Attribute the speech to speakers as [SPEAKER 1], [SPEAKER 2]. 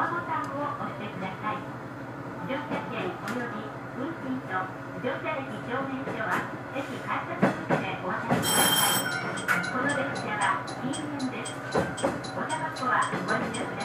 [SPEAKER 1] ドアボタンを押してください乗車券及び運賃と乗車歴証明書は駅改札口でお渡しくださいこの列車は禁煙です。おタバコはご利用